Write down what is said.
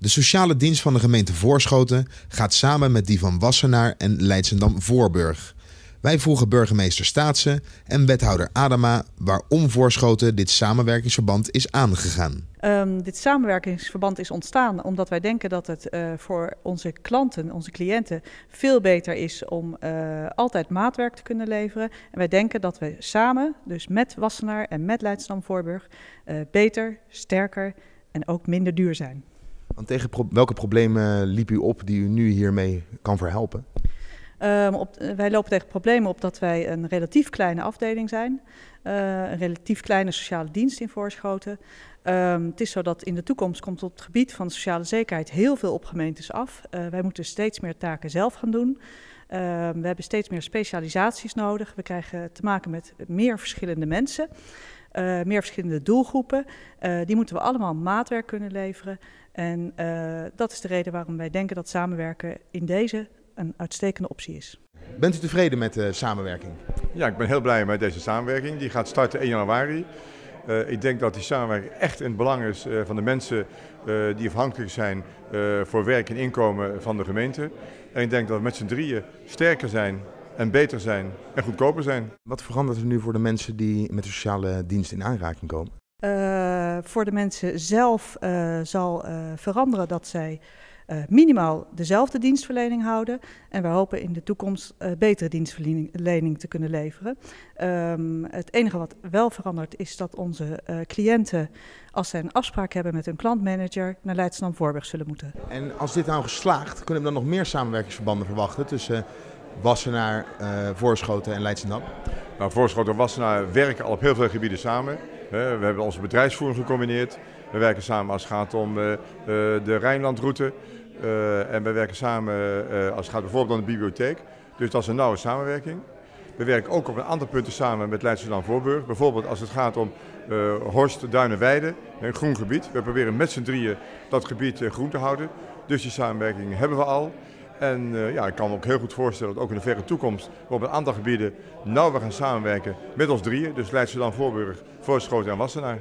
De sociale dienst van de gemeente Voorschoten gaat samen met die van Wassenaar en Leidsendam-Voorburg. Wij vroegen burgemeester Staatsen en wethouder Adama waarom Voorschoten dit samenwerkingsverband is aangegaan. Um, dit samenwerkingsverband is ontstaan omdat wij denken dat het uh, voor onze klanten, onze cliënten, veel beter is om uh, altijd maatwerk te kunnen leveren. En wij denken dat we samen, dus met Wassenaar en met Leidsendam Voorburg, uh, beter, sterker en ook minder duur zijn. Tegen welke problemen liep u op die u nu hiermee kan verhelpen? Um, op, wij lopen tegen problemen op dat wij een relatief kleine afdeling zijn. Uh, een relatief kleine sociale dienst in Voorschoten. Um, het is zo dat in de toekomst komt op het gebied van sociale zekerheid heel veel op gemeentes af. Uh, wij moeten steeds meer taken zelf gaan doen. Uh, we hebben steeds meer specialisaties nodig. We krijgen te maken met meer verschillende mensen. Uh, meer verschillende doelgroepen. Uh, die moeten we allemaal maatwerk kunnen leveren. En uh, dat is de reden waarom wij denken dat samenwerken in deze een uitstekende optie is. Bent u tevreden met de samenwerking? Ja, ik ben heel blij met deze samenwerking. Die gaat starten 1 januari. Uh, ik denk dat die samenwerking echt in het belang is uh, van de mensen uh, die afhankelijk zijn voor werk en inkomen van de gemeente. En ik denk dat we met z'n drieën sterker zijn en beter zijn en goedkoper zijn. Wat verandert er nu voor de mensen die met de sociale dienst in aanraking komen? voor de mensen zelf zal veranderen dat zij uh, minimaal dezelfde dienstverlening houden. En we hopen in de toekomst uh, betere dienstverlening te kunnen leveren. Um, het enige wat wel verandert is dat onze uh, cliënten, als zij een afspraak hebben met hun klantmanager, naar Leidschendam Voorburg zullen moeten. En als dit nou geslaagd, kunnen we dan nog meer samenwerkingsverbanden verwachten tussen Wassenaar, Voorschoten en Leidschendam? Nou, Voorschoten en Wassenaar werken al op heel veel gebieden samen. We hebben onze bedrijfsvoering gecombineerd. We werken samen als het gaat om de Rijnlandroute. En we werken samen als het gaat bijvoorbeeld om de bibliotheek. Dus dat is een nauwe samenwerking. We werken ook op een aantal punten samen met Leidschendam Voorburg. Bijvoorbeeld als het gaat om uh, Horst, Duinen, Weide, een groen gebied. We proberen met z'n drieën dat gebied groen te houden. Dus die samenwerking hebben we al. En ja, ik kan me ook heel goed voorstellen dat ook in de verre toekomst we op een aantal gebieden nauwer gaan samenwerken met ons drieën. Dus Leidschendam Voorburg, Voorschoten en Wassenaar.